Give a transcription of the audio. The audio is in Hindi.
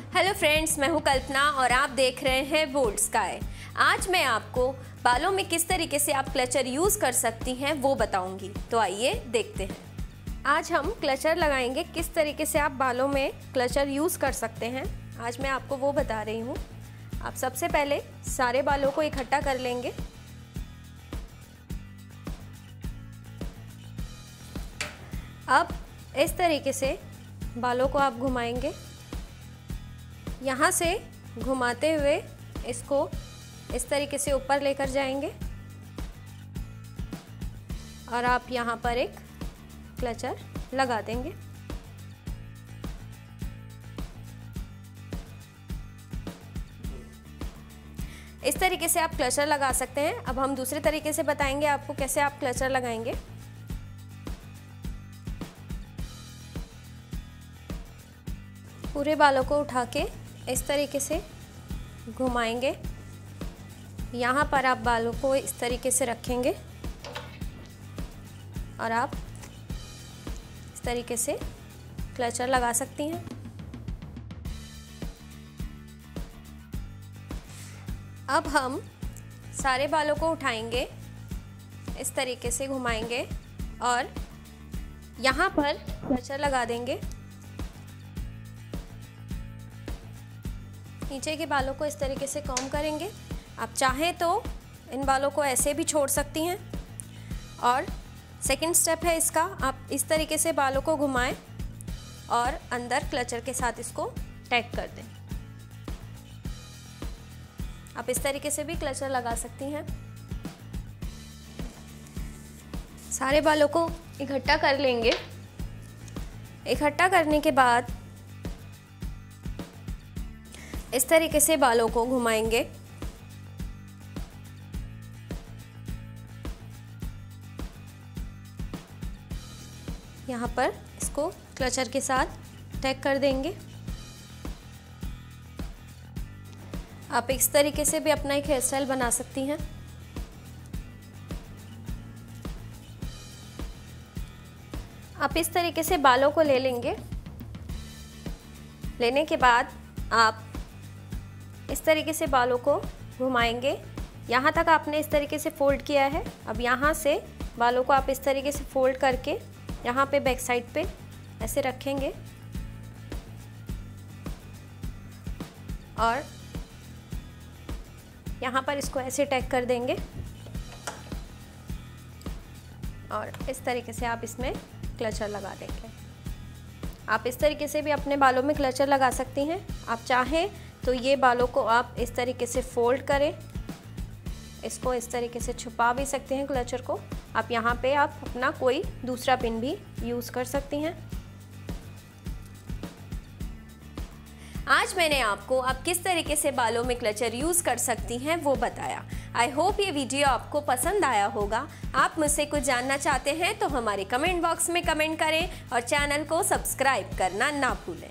हेलो फ्रेंड्स मैं हूँ कल्पना और आप देख रहे हैं बोल्ड स्काई आज मैं आपको बालों में किस तरीके से आप क्लचर यूज़ कर सकती हैं वो बताऊँगी। तो आइए देखते हैं। आज हम क्लचर लगाएँगे, किस तरीके से आप बालों में क्लचर यूज़ कर सकते हैं। आज मैं आपको वो बता रही हूँ। आप सबसे पहले सारे बालों को इकट्ठा कर लेंगे। अब इस तरीके से बालों को आप घुमाएँगे। यहाँ से घुमाते हुए इसको इस तरीके से ऊपर लेकर जाएँगे। और आप यहाँ पर एक क्लचर लगा देंगे। इस तरीके से आप क्लचर लगा सकते हैं। अब हम दूसरे तरीके से बताएँगे आपको कैसे आप क्लचर लगाएँगे। पूरे बालों को उठा के इस तरीके से घुमाएँगे। यहाँ पर आप बालों को इस तरीके से रखेंगे और आप इस तरीके से क्लचर लगा सकती हैं। अब हम सारे बालों को उठाएँगे, इस तरीके से घुमाएँगे और यहाँ पर क्लचर लगा देंगे। नीचे के बालों को इस तरीके से कॉम करेंगे। आप चाहें तो इन बालों को ऐसे भी छोड़ सकती हैं। और सेकंड स्टेप है इसका, आप इस तरीके से बालों को घुमाएँ और अंदर क्लचर के साथ इसको टैग कर दें। आप इस तरीके से भी क्लचर लगा सकती हैं। सारे बालों को इकट्ठा कर लेंगे। इकट्ठा करने के बाद इस तरीके से बालों को घुमाएँगे। यहाँ पर इसको क्लचर के साथ टैग कर देंगे। आप इस तरीके से भी अपना एक हेयर स्टाइल बना सकती हैं। आप इस तरीके से बालों को ले लेंगे। लेने के बाद आप इस तरीके से बालों को घुमाएँगे। यहाँ तक आपने इस तरीके से फोल्ड किया है। अब यहाँ से बालों को आप इस तरीके से फोल्ड करके यहाँ पे बैक साइड पे ऐसे रखेंगे। और यहाँ पर इसको ऐसे टैग कर देंगे। और इस तरीके से आप इसमें क्लचर लगा देंगे। आप इस तरीके से भी अपने बालों में क्लचर लगा सकती हैं। आप चाहें तो ये बालों को आप इस तरीके से फोल्ड करें। इसको इस तरीके से छुपा भी सकते हैं क्लचर को। आप यहाँ पे आप अपना कोई दूसरा पिन भी यूज़ कर सकती हैं। आज मैंने आपको आप किस तरीके से बालों में क्लचर यूज़ कर सकती हैं वो बताया। आई होप ये वीडियो आपको पसंद आया होगा। आप मुझसे कुछ जानना चाहते हैं तो हमारे कमेंट बॉक्स में कमेंट करें और चैनल को सब्सक्राइब करना ना भूलें।